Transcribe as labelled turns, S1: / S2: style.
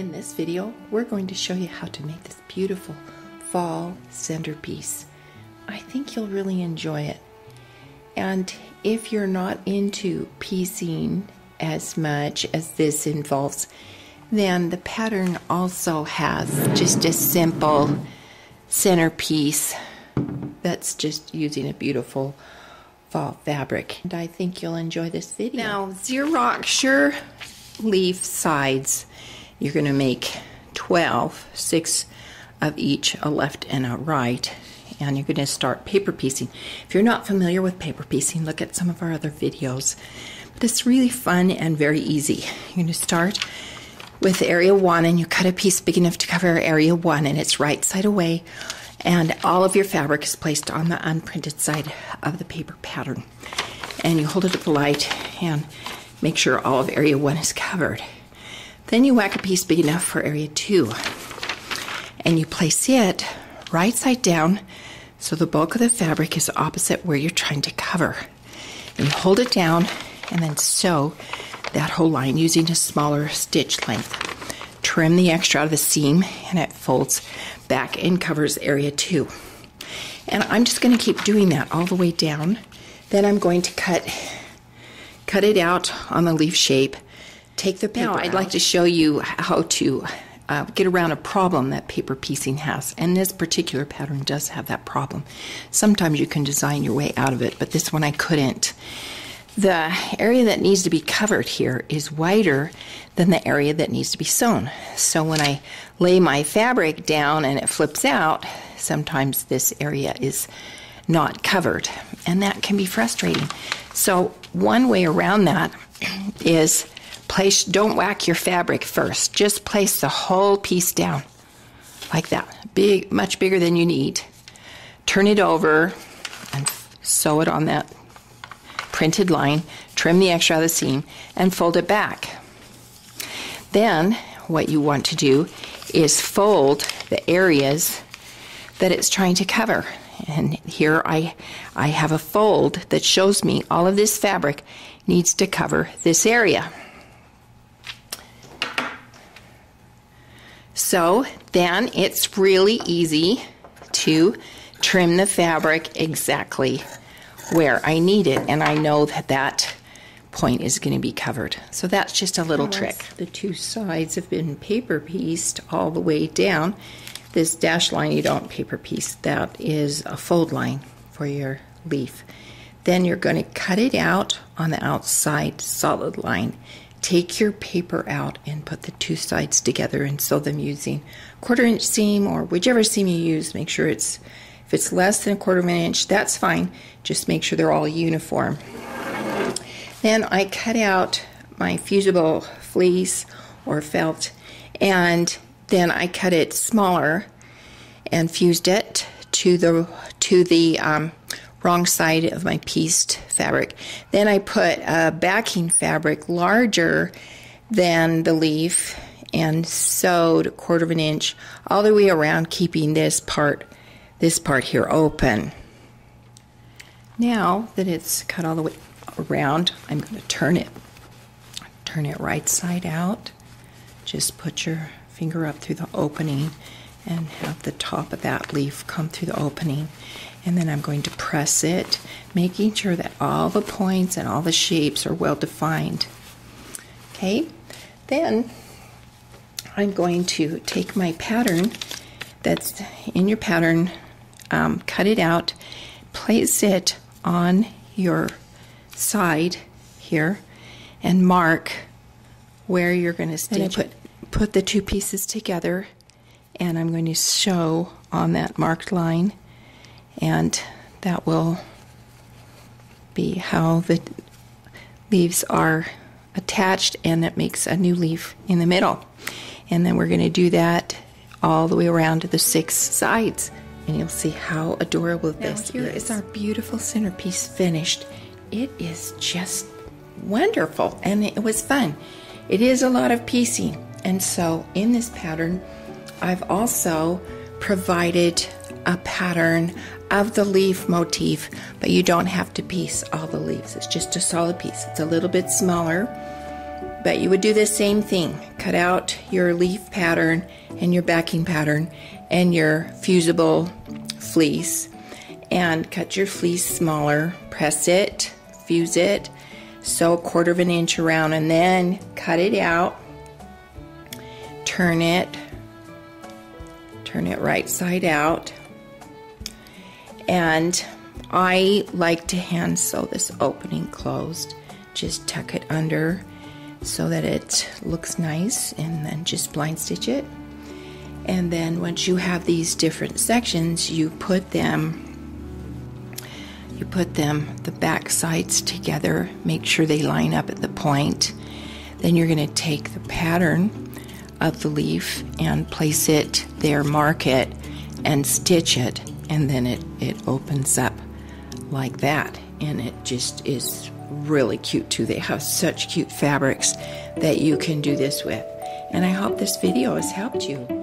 S1: In this video, we're going to show you how to make this beautiful fall centerpiece. I think you'll really enjoy it. And if you're not into piecing as much as this involves, then the pattern also has just a simple centerpiece that's just using a beautiful fall fabric. And I think you'll enjoy this video. Now, Xerox sure leaf sides. You're going to make 12, six of each, a left and a right. And you're going to start paper piecing. If you're not familiar with paper piecing, look at some of our other videos. But it's really fun and very easy. You're going to start with area one and you cut a piece big enough to cover area one and it's right side away and all of your fabric is placed on the unprinted side of the paper pattern and you hold it at the light and make sure all of area one is covered then you whack a piece big enough for area two and you place it right side down so the bulk of the fabric is opposite where you're trying to cover and you hold it down and then sew that whole line using a smaller stitch length. Trim the extra out of the seam and it folds back and covers area two. And I'm just going to keep doing that all the way down. Then I'm going to cut cut it out on the leaf shape. Take the paper. Now I'd out. like to show you how to uh, get around a problem that paper piecing has. And this particular pattern does have that problem. Sometimes you can design your way out of it, but this one I couldn't. The area that needs to be covered here is wider than the area that needs to be sewn. So when I lay my fabric down and it flips out, sometimes this area is not covered, and that can be frustrating. So one way around that is place don't whack your fabric first. Just place the whole piece down like that. Big much bigger than you need. Turn it over and sew it on that printed line, trim the extra out of the seam, and fold it back. Then, what you want to do is fold the areas that it's trying to cover. And here I, I have a fold that shows me all of this fabric needs to cover this area. So then it's really easy to trim the fabric exactly where I need it, and I know that that point is going to be covered. So that's just a little trick. The two sides have been paper pieced all the way down. This dash line you don't paper piece, that is a fold line for your leaf. Then you're going to cut it out on the outside solid line. Take your paper out and put the two sides together and sew them using quarter inch seam or whichever seam you use. Make sure it's if it's less than a quarter of an inch, that's fine. Just make sure they're all uniform. Then I cut out my fusible fleece or felt, and then I cut it smaller and fused it to the to the um, wrong side of my pieced fabric. Then I put a backing fabric larger than the leaf and sewed a quarter of an inch all the way around, keeping this part this part here open. Now that it's cut all the way around, I'm going to turn it. Turn it right side out. Just put your finger up through the opening and have the top of that leaf come through the opening. And then I'm going to press it, making sure that all the points and all the shapes are well defined. Okay, then I'm going to take my pattern that's in your pattern um, cut it out, place it on your side here, and mark where you're going to stitch put, Put the two pieces together, and I'm going to show on that marked line, and that will be how the leaves are attached, and that makes a new leaf in the middle. And then we're going to do that all the way around to the six sides and you'll see how adorable now this here is. is our beautiful centerpiece finished. It is just wonderful and it was fun. It is a lot of piecing, and so in this pattern, I've also provided a pattern of the leaf motif, but you don't have to piece all the leaves. It's just a solid piece. It's a little bit smaller But you would do the same thing. Cut out your leaf pattern and your backing pattern and your fusible fleece and cut your fleece smaller, press it, fuse it, sew a quarter of an inch around and then cut it out, turn it, turn it right side out. And I like to hand sew this opening closed. Just tuck it under so that it looks nice and then just blind stitch it. And then once you have these different sections, you put them you put them the back sides together, make sure they line up at the point. Then you're going to take the pattern of the leaf and place it there, mark it, and stitch it, and then it, it opens up like that. And it just is really cute too. They have such cute fabrics that you can do this with. And I hope this video has helped you.